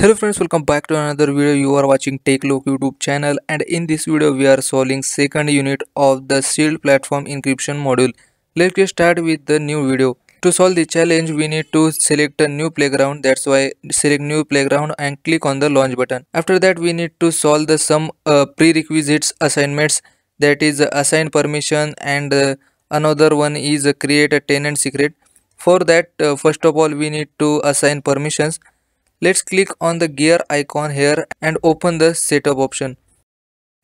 Hello friends, welcome back to another video. You are watching TechLok YouTube channel and in this video we are solving second unit of the Shield platform encryption module. Let's get with the new video. To solve the challenge we need to select a new playground that's why select new playground and click on the launch button. After that we need to solve the some uh, prerequisites assignments that is uh, assign permission and uh, another one is uh, create a tenant secret. For that uh, first of all we need to assign permissions Let's click on the gear icon here and open the setup option.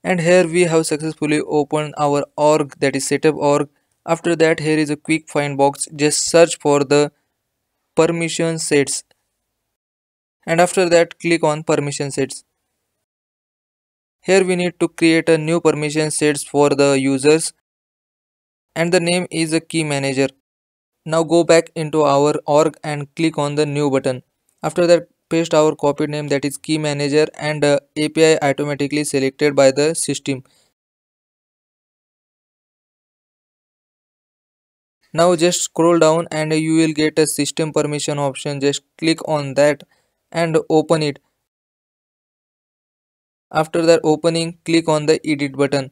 And here we have successfully opened our org that is setup org. After that here is a quick find box. Just search for the permission sets. And after that click on permission sets. Here we need to create a new permission sets for the users and the name is a key manager. Now go back into our org and click on the new button. After that paste our copy name that is key manager and uh, API automatically selected by the system. Now just scroll down and you will get a system permission option. Just click on that and open it. After that opening, click on the edit button.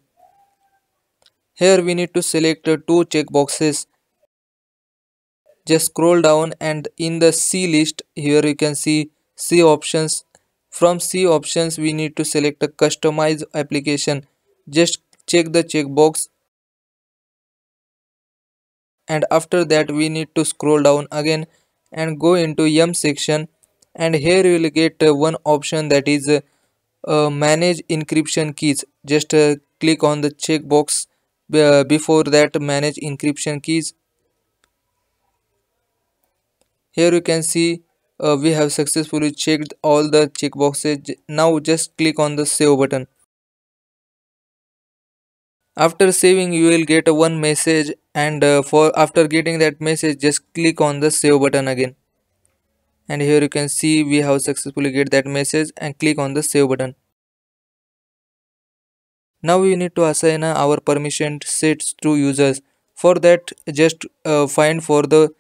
Here we need to select uh, two checkboxes just scroll down and in the C list here you can see C options. From C options we need to select a customize application. Just check the checkbox and after that we need to scroll down again and go into M section and here you will get one option that is uh, manage encryption keys just uh, click on the checkbox uh, before that manage encryption keys here you can see uh, we have successfully checked all the checkboxes. Now just click on the save button. After saving you will get a one message and uh, for after getting that message just click on the save button again. And here you can see we have successfully get that message and click on the save button. Now we need to assign our permission sets to users. For that just uh, find for the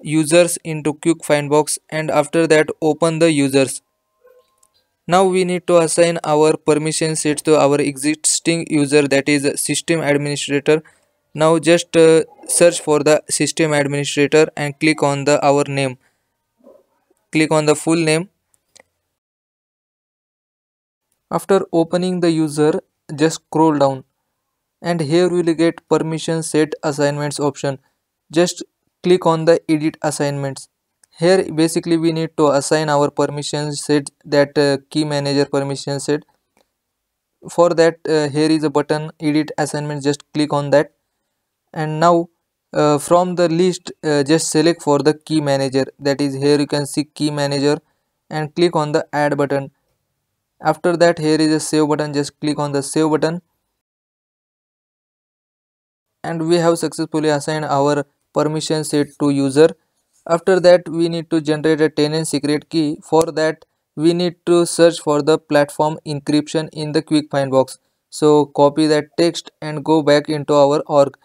users into quick find box and after that open the users. Now we need to assign our permission set to our existing user that is system administrator. Now just uh, search for the system administrator and click on the our name. Click on the full name. After opening the user just scroll down. And here we will get permission set assignments option. Just click on the edit assignments. Here basically we need to assign our permission set that uh, key manager permission set. For that uh, here is a button edit assignment just click on that. And now uh, from the list uh, just select for the key manager. That is here you can see key manager and click on the add button. After that here is a save button. Just click on the save button. And we have successfully assigned our permission set to user. After that we need to generate a tenant secret key. For that we need to search for the platform encryption in the quick find box. So copy that text and go back into our org.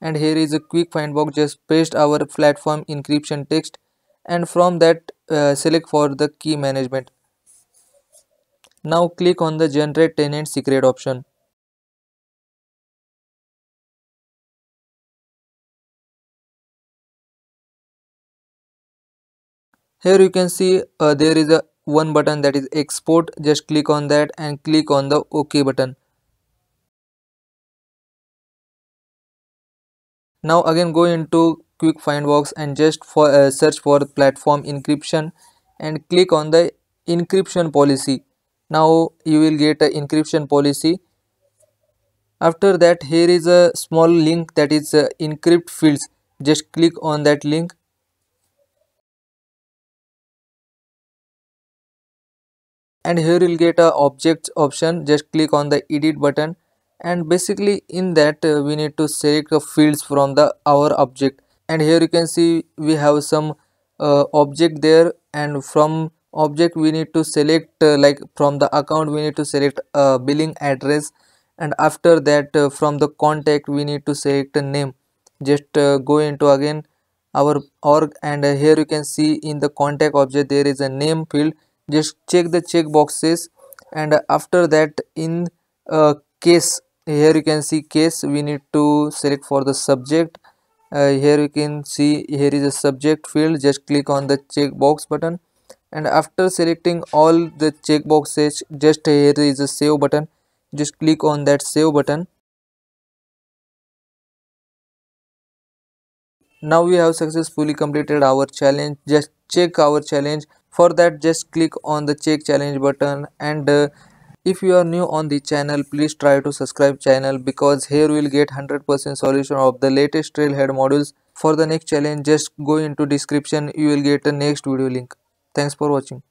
And here is a quick find box. Just paste our platform encryption text and from that uh, select for the key management. Now click on the generate tenant secret option here you can see uh, there is a one button that is export. Just click on that and click on the ok button. Now again go into quick find box and just for uh, search for platform encryption and click on the encryption policy. Now you will get a encryption policy. After that here is a small link that is uh, encrypt fields. Just click on that link and here you'll get a objects option. Just click on the edit button. And basically in that uh, we need to select the fields from the our object. And here you can see we have some uh, object there. And from object we need to select uh, like from the account we need to select a billing address. And after that uh, from the contact we need to select a name. Just uh, go into again our org. And here you can see in the contact object there is a name field just check the check boxes. And after that in uh, case here you can see case. We need to select for the subject. Uh, here you can see here is a subject field. Just click on the checkbox button. And after selecting all the checkboxes just here is a save button. Just click on that save button. Now we have successfully completed our challenge. Just check our challenge for that just click on the check challenge button and uh, if you are new on the channel please try to subscribe channel because here we will get 100% solution of the latest trailhead modules. For the next challenge just go into description you will get the next video link. Thanks for watching